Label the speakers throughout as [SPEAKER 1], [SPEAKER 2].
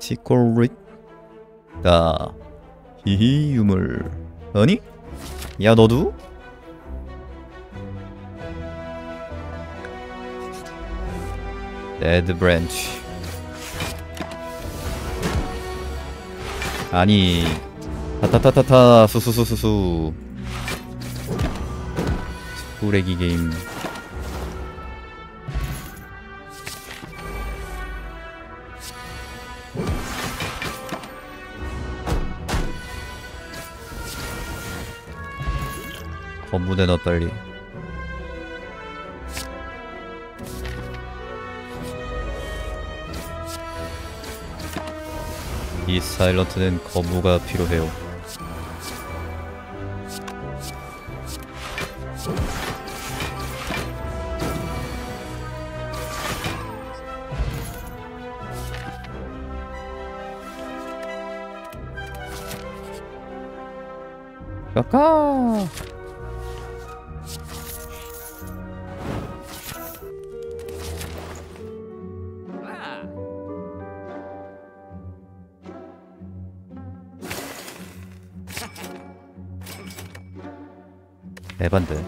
[SPEAKER 1] 치코릿가 히히 유물. 아니? 야 너도? 레드 브랜치. 아니. 타타타타타. 수수수수수. 꾸레기 게임 건물에 넣어 빨리. 이 사일런트는 거부가 필요해요. 까까 에반데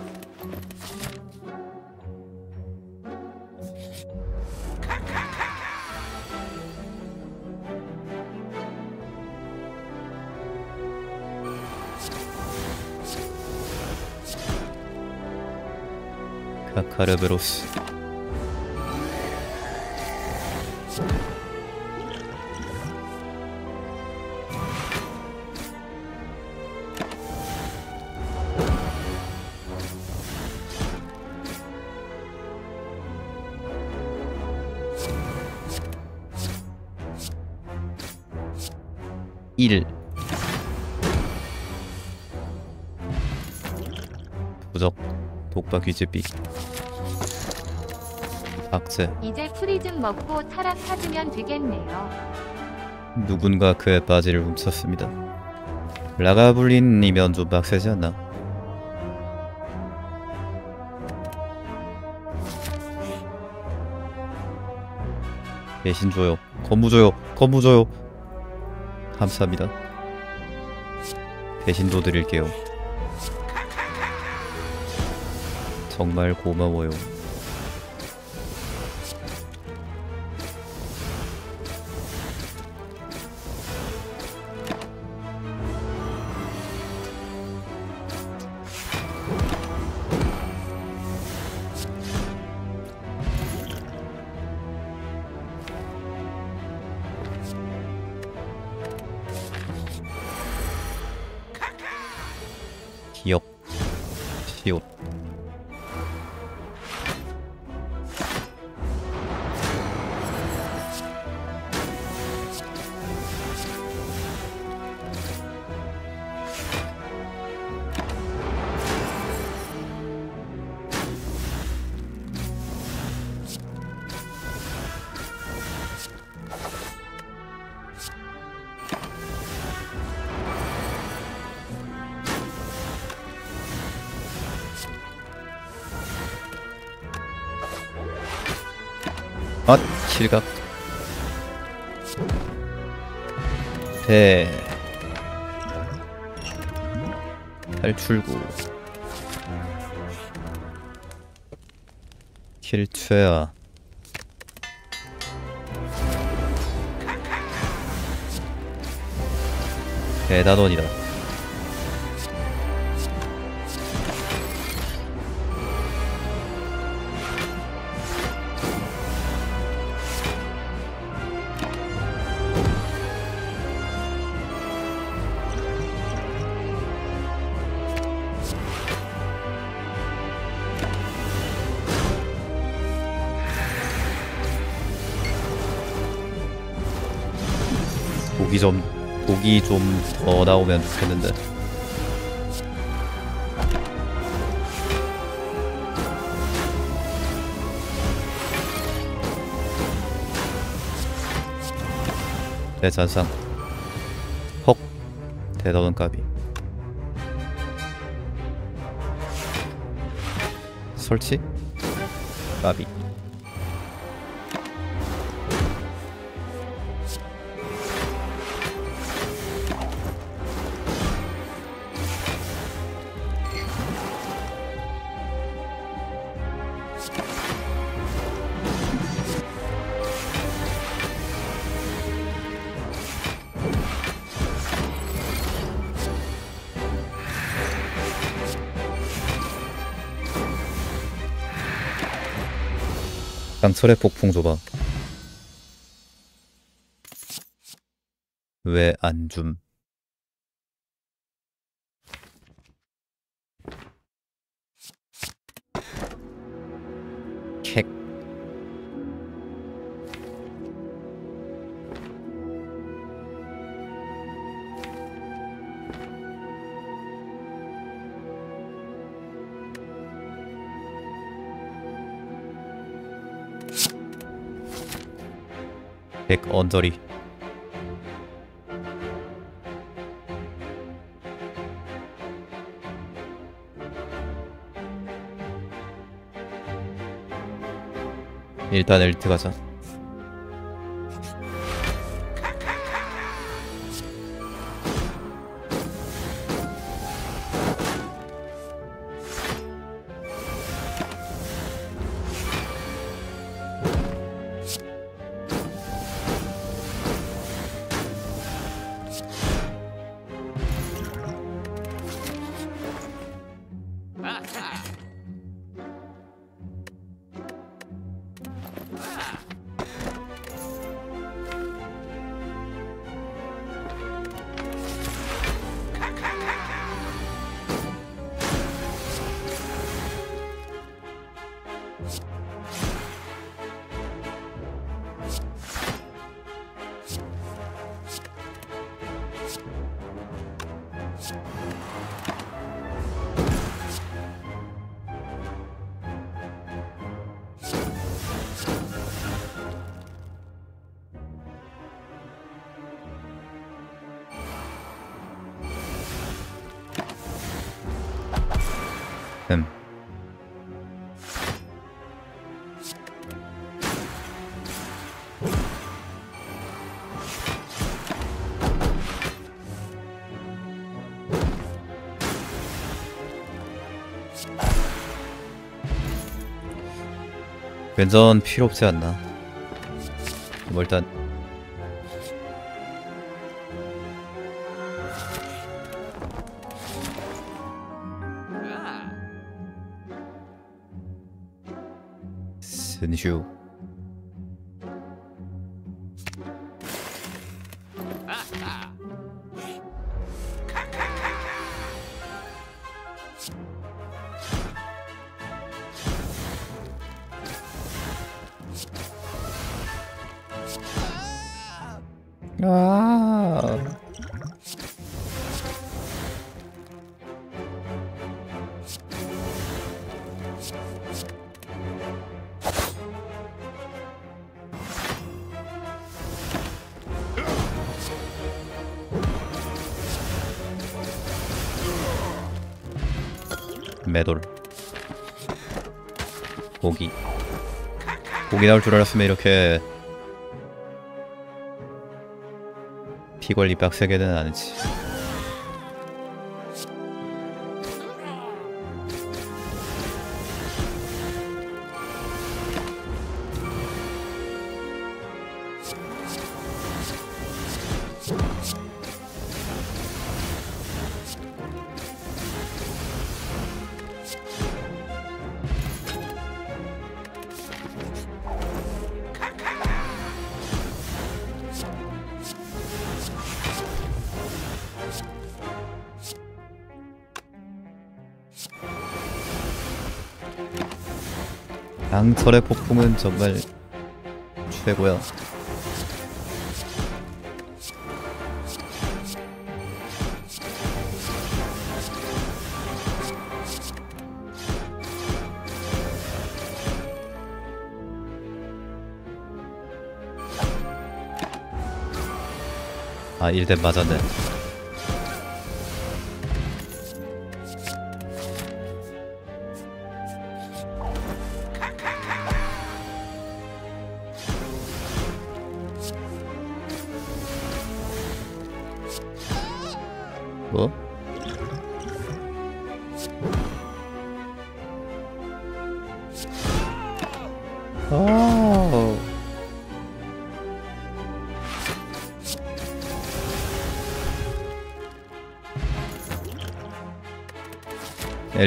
[SPEAKER 1] 카카르베로스 일. 도적 독박 귀제비. 박제
[SPEAKER 2] 이제 프리즘 먹고 타락 찾으면 되겠네요.
[SPEAKER 1] 누군가 그의 바지를 훔쳤습니다. 라가블린이면 좀 빡세지 않나? 대신 줘요 건무 줘요 건무 줘요 감사합니다. 대신도 드릴게요. 정말 고마워요 실각. 배 탈출구 킬최야. 대단원이다 고기 좀 고기 좀더 나오면 좋겠는데. 대잔상. 헉 대단한 까비. 설치? 까비 강철의 폭풍 줘봐. 왜 안 줌? 백 언저리. 일단 엘리트 가자. 음. 괜전 필요 없지 않나? 뭐 일단 스 매돌. 고기. 고기 나올 줄 알았으면 이렇게 피 관리 빡세게는 아니지 철의 폭풍은 정말 최고야 아 1대 맞았네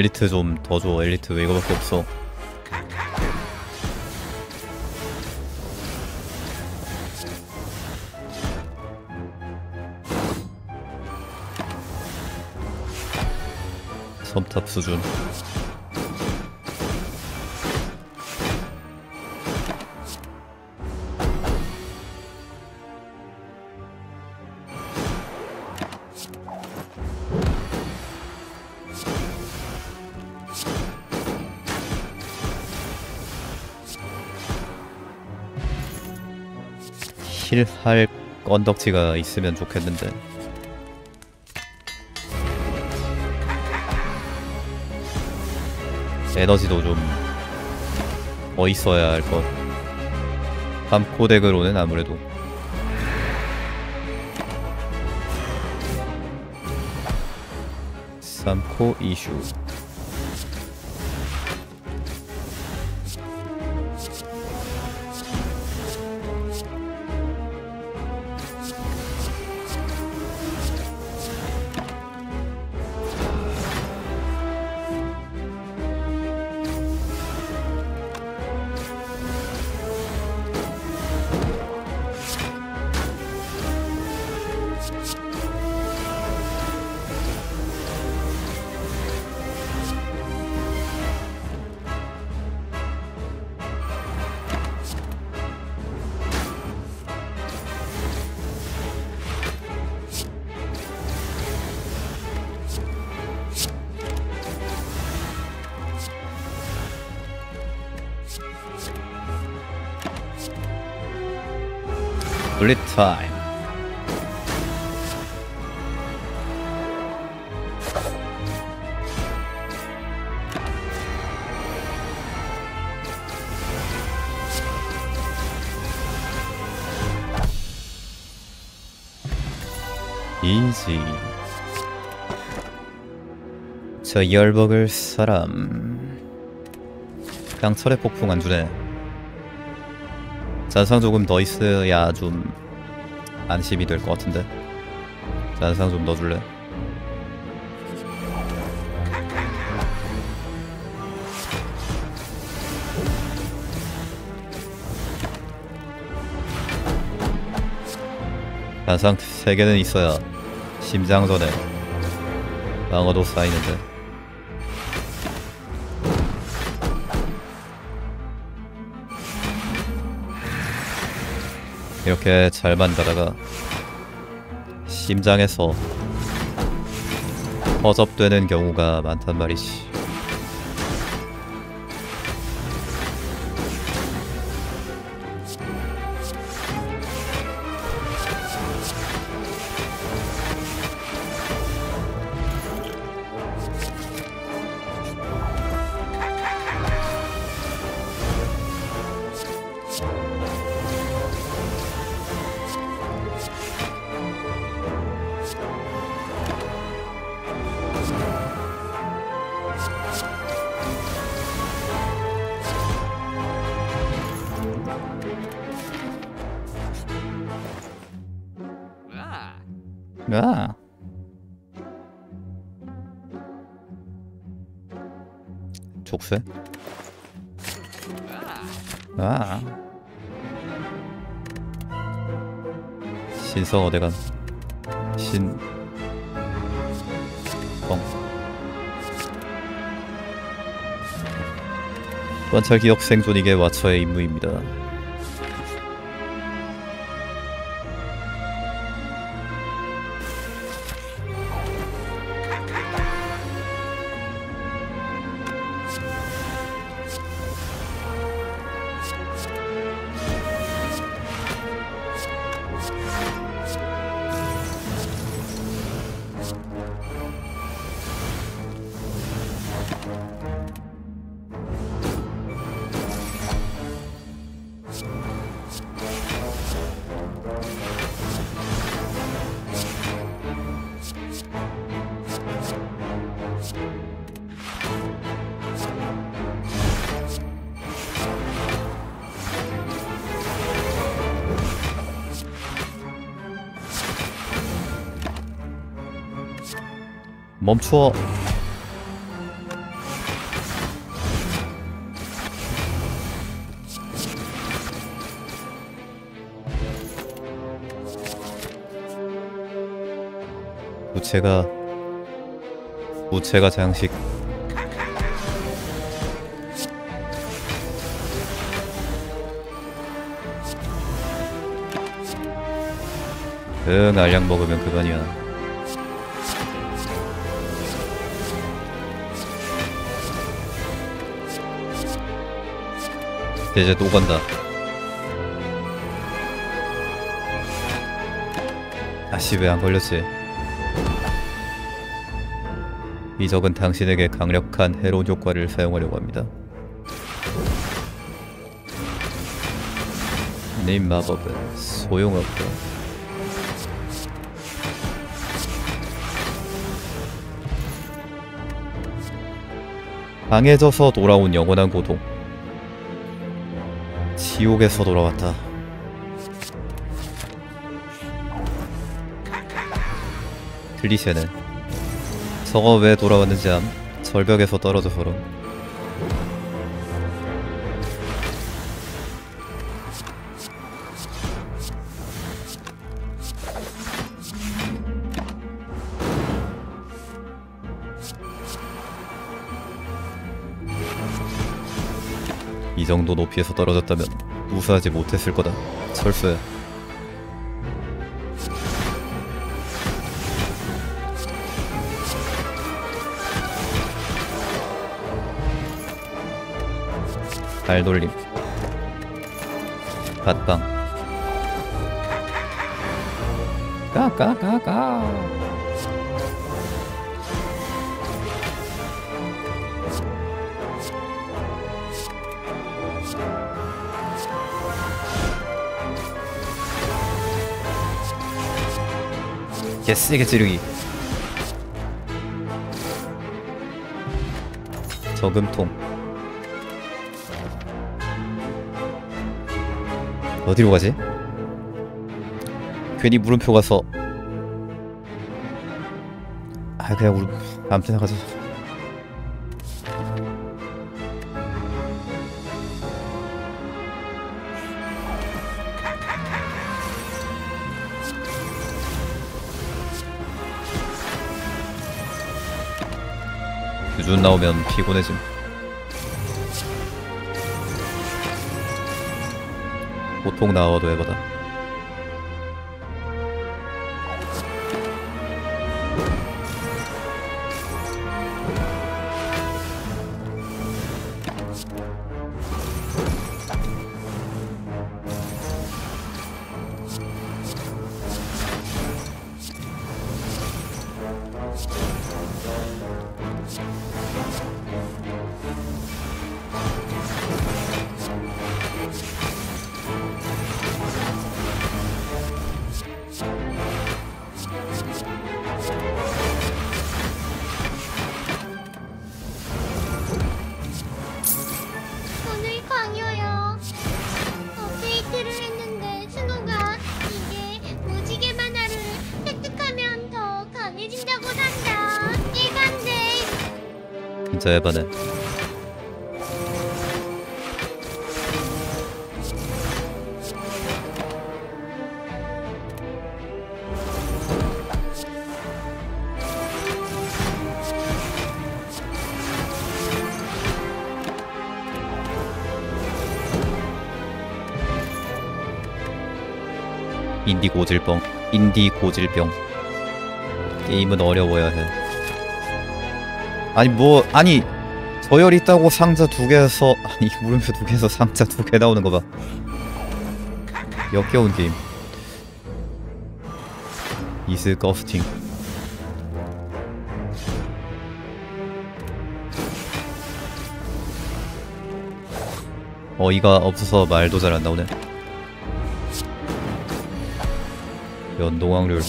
[SPEAKER 1] 엘리트 좀 더 줘. 엘리트 왜 이거밖에 없어. 섬탑 수준. 힐할 건덕지가 있으면 좋겠는데. 에너지도 좀더 있어야 할 것. 3코 덱으로는 아무래도. 삼코 이슈 타임 이지 저 열먹을 사람. 강철의 폭풍 안 주네. 잔상 조금 더 있어야 좀 안심이 될 것 같은데 잔상 좀 넣어줄래? 잔상 3개는 있어야 심장전에 방어도 쌓이는데 이렇게 잘 만다다가 심장에서 허접되는 경우가 많단 말이지. 아. 족쇄? 아. 신성 어대간 신 뻥. 관찰 기억 생존 이게 와처의 임무입니다. 멈추어. 우체가 우체가 장식. 그 응 알약 먹으면 그만이야. 이제 또 간다. 아씨 왜 안 걸렸지? 이 적은 당신에게 강력한 해로운 효과를 사용하려고 합니다. 네 마법은 소용없다. 강해져서 돌아온 영원한 고통 지옥에서 돌아왔다. 클리셰는? 저거 왜 돌아왔는지 암? 절벽에서 떨어져서로 이 정도 높이에서 떨어졌다면 우수하지 못했을 거다. 철수야 발돌림. 갓빵. 까까까까 개쓰게 찌르기 저금통. 어디로 가지? 괜히 물음표 가서. 아 그냥 우리 아무튼 가자 유준 나오면 피곤해짐. 보통 나와도 해보다
[SPEAKER 3] 일관돼.
[SPEAKER 1] 진짜 에바네 인디 고질병 인디 고질병 게임은 어려워야 해 아니 뭐 아니 저열 있다고 상자 두 개에서 아니 물음표 두 개에서 상자 두 개 나오는 거 봐. 역겨운 게임. 이스 커스팅 어이가 없어서 말도 잘 안 나오네. 연동확률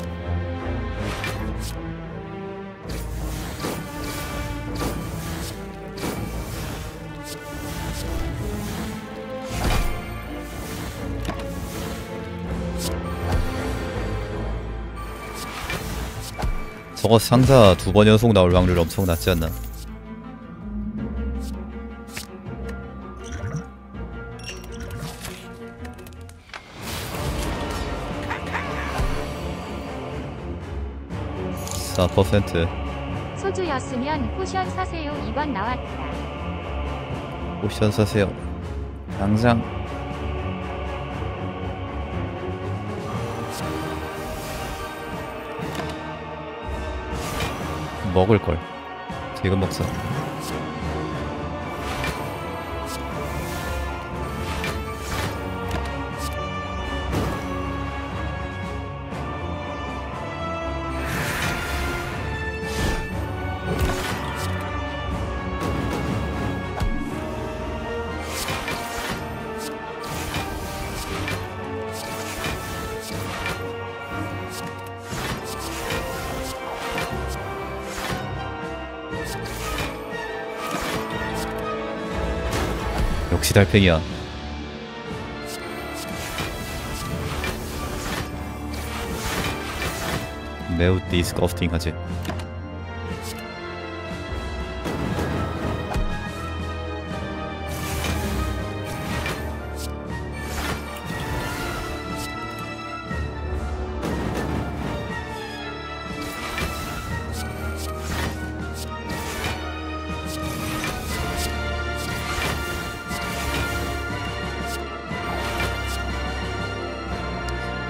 [SPEAKER 1] 저거 상자 두 번 연속 나올 확률 엄청 낮지 않나? 4%
[SPEAKER 2] 소주였으면 포션 사세요. 2번 나왔다.
[SPEAKER 1] 포션 사세요 당장 먹을걸. 지금 먹자 달팽이야. 매우 디스커스팅하지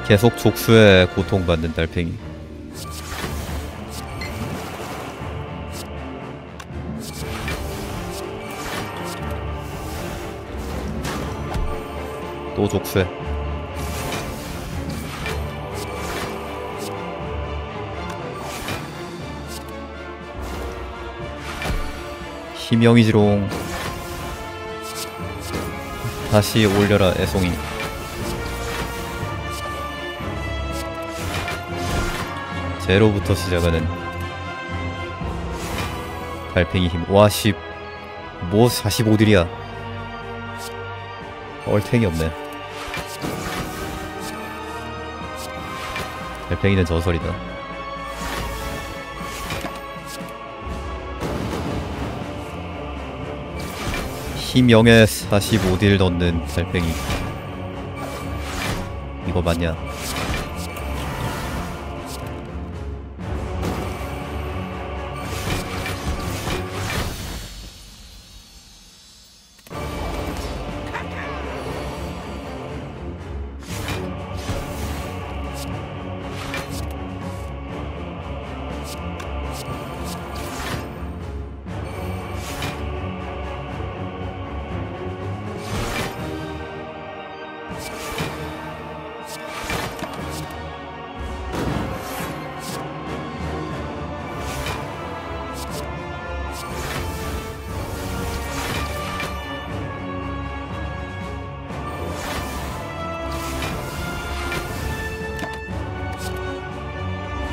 [SPEAKER 1] 계속 족수에 고통받는 달팽이. 또 족쇄. 희명이지롱. 다시 올려라 애송이 제로부터 시작하는 달팽이 힘. 와씨. 뭐 45딜이야. 얼탱이 없네. 달팽이는 저설이다. 희명에 45딜 넣는 달팽이. 이거 맞냐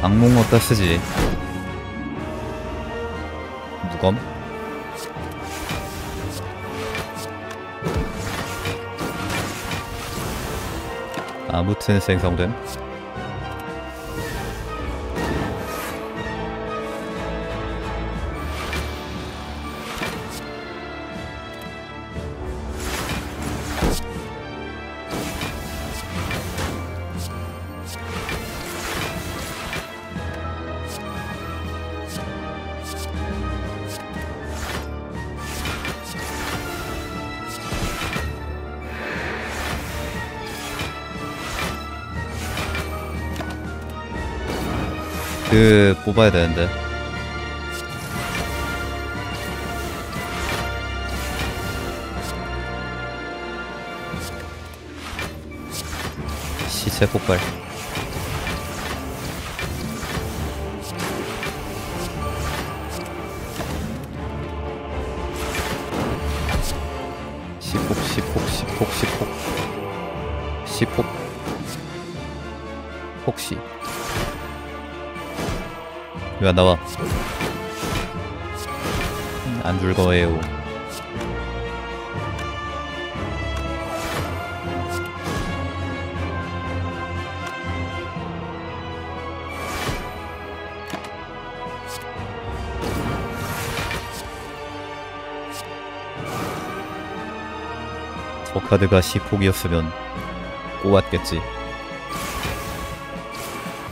[SPEAKER 1] 악몽 어디다 쓰지. 무검? 아무튼 생성됨 그 뽑아야 되는데. 시체 폭발 왜안 나와? 안 줄 거예요. 저 카드가 시폭이었으면 꼬았겠지.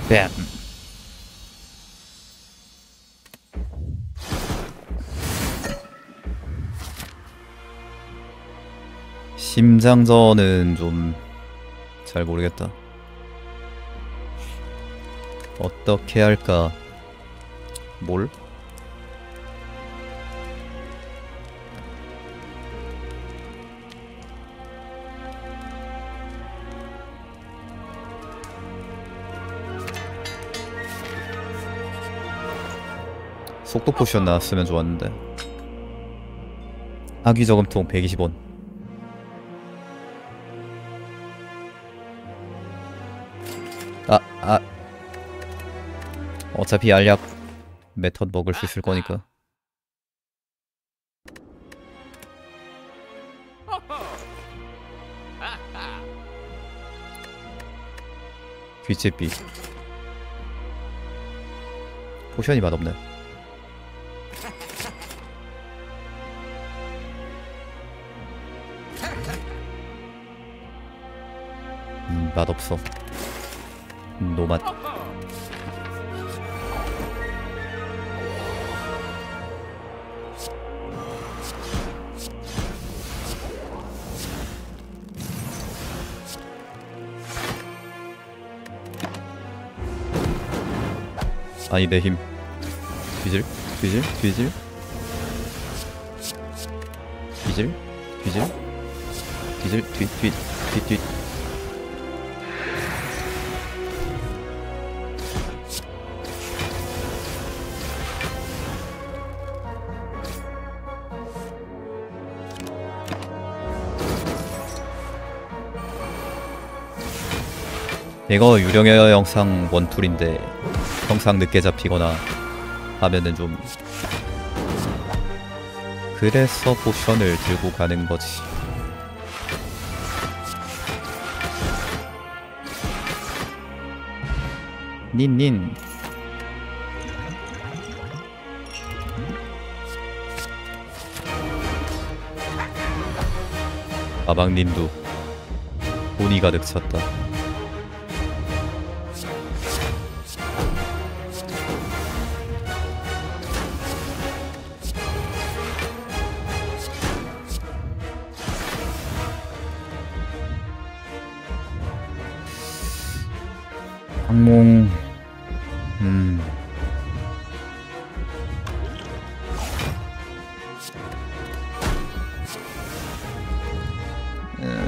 [SPEAKER 1] 뺨. 심장전은 좀 잘 모르겠다. 어떻게 할까? 뭘? 속도 포션 나왔으면 좋았는데 아기 저금통 120원 어차피 알약 메턴 먹을 수 있을 거니까 귀채비 포션이 맛없네 음, 맛없어. 음, 노맛. 아니 내 힘. 뒤질, 뒤질, 뒤질. 뒤질, 뒤질, 뒤질, 뒤, 뒤, 뒤, 뒤. 이거 유령의 영상 원툴인데 항상 늦게 잡히거나 하면은 좀 그래서 포션을 들고 가는 거지. 닌닌. 아방님도 돈이 가득 찼다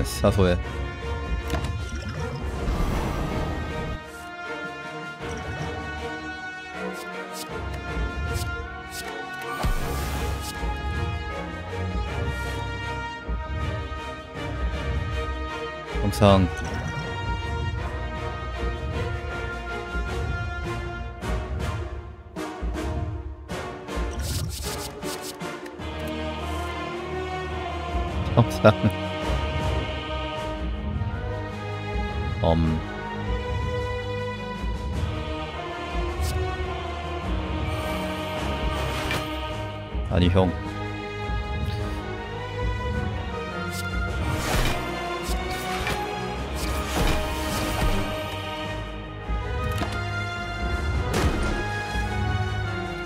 [SPEAKER 1] 사소해. 항상 항상 엄. 아니 형.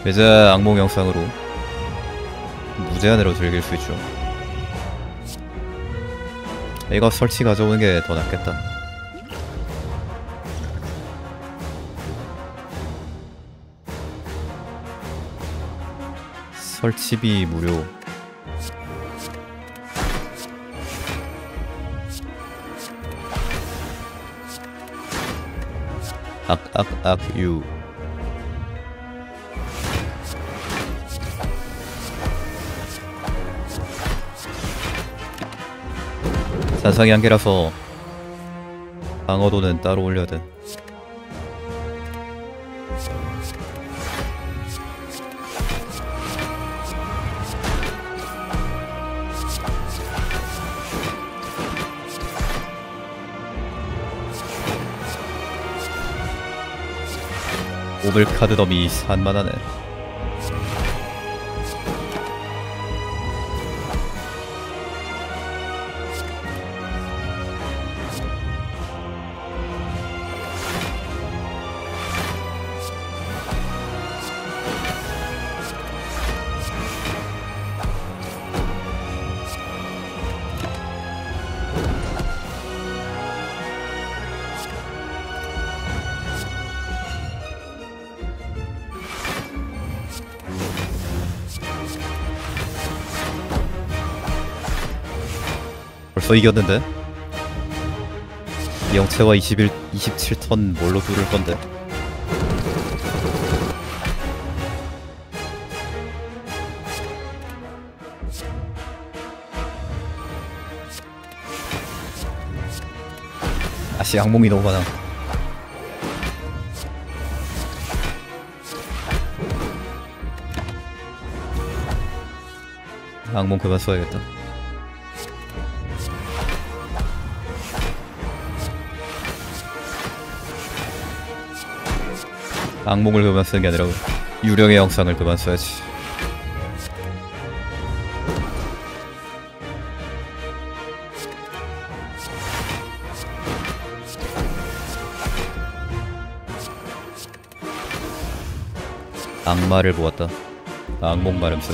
[SPEAKER 1] 이제 악몽 영상으로 무제한으로 즐길 수 있죠. 이거 설치 가져오는 게 더 낫겠다. 설치비 무료. 악악악유. 잔상이 한 개라서 방어도는 따로 올려야 돼. 오블 카드 덤이 산만하네. 벌써 이겼는데? 영채와 21, 27턴 뭘로 뚫을 건데? 아씨 악몽이 너무 많아 악몽 그만 써야겠다 악몽을 그만 쓰는 게 아니라 유령의 영상을 그만 써야지. 악마를 보았다. 악몽 발음새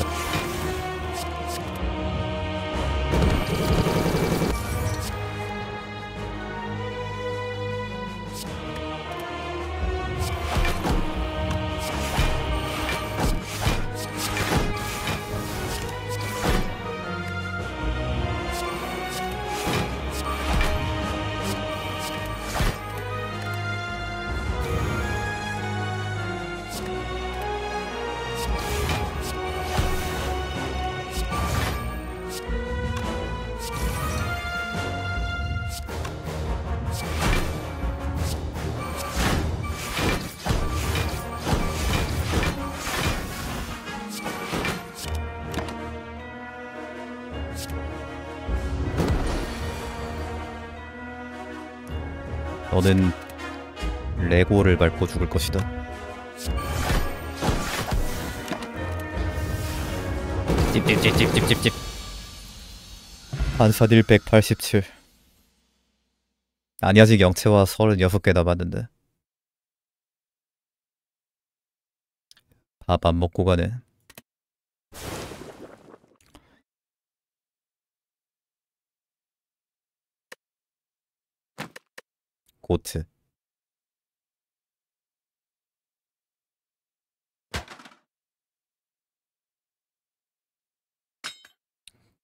[SPEAKER 1] 너는 레고를 밟고 죽을 것이다. 찝찝찝찝찝찝찝. 한사딜 187. 아니 아직 영채와 36개 남았는데. 밥 안 먹고 가네. 보트.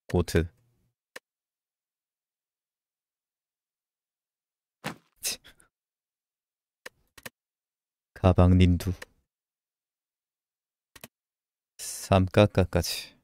[SPEAKER 1] 보트. 가방 님두. 삼까까까지.